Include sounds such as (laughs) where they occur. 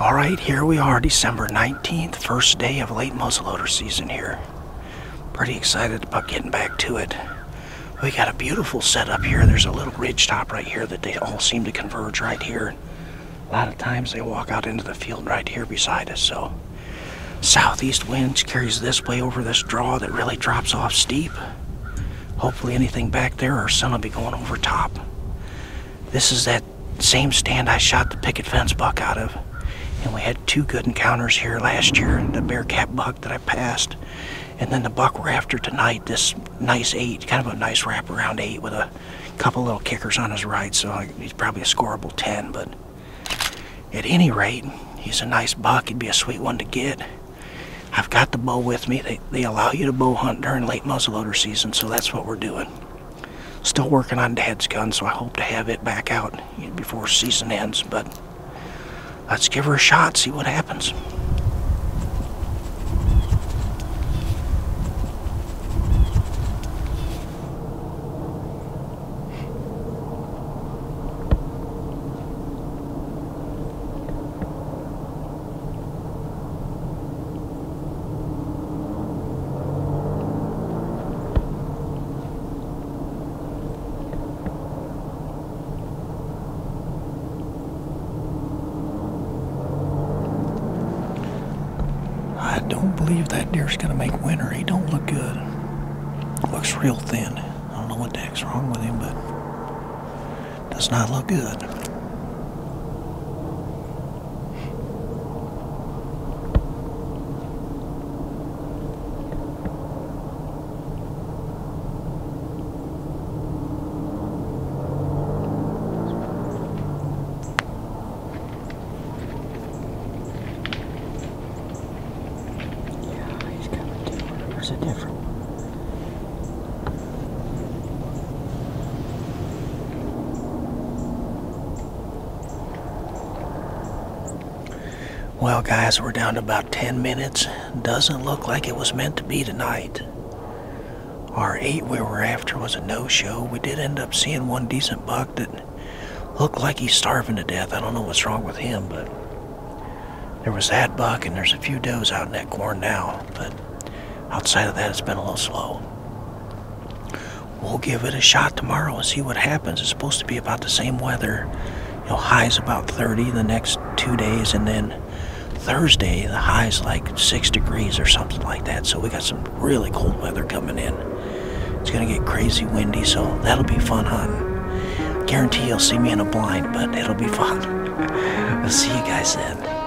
All right, here we are, December 19th, first day of late muzzleloader season here. Pretty excited about getting back to it. We got a beautiful setup here. There's a little ridge top right here that they all seem to converge right here. A lot of times they walk out into the field right here beside us, so southeast wind carries this way over this draw that really drops off steep. Hopefully anything back there, our sun will be going over top. This is that same stand I shot the picket fence buck out of. And we had two good encounters here last year. The bearcat buck that I passed. And then the buck we're after tonight, this nice eight, kind of a nice wraparound eight with a couple little kickers on his right. So he's probably a scoreable 10. But at any rate, he's a nice buck. He'd be a sweet one to get. I've got the bow with me. They, they allow you to bow hunt during late muzzleloader season, so that's what we're doing. Still working on Dad's gun, so I hope to have it back out before season ends, but let's give her a shot, see what happens. I don't believe that deer's gonna make winter. He don't look good. Looks real thin. I don't know what the heck's wrong with him, but does not look good. Different? Well, guys, we're down to about 10 minutes. Doesn't look like it was meant to be tonight. Our eight we were after was a no-show. We did end up seeing one decent buck that looked like he's starving to death. I don't know what's wrong with him, but there was that buck, and there's a few does out in that corn now. But outside of that, it's been a little slow. We'll give it a shot tomorrow and see what happens. It's supposed to be about the same weather. You know, highs about 30 the next two days, and then Thursday the high's like six degrees or something like that. So we got some really cold weather coming in. It's gonna get crazy windy, so that'll be fun hunting. Guarantee you'll see me in a blind, but it'll be fun. (laughs) I'll see you guys then.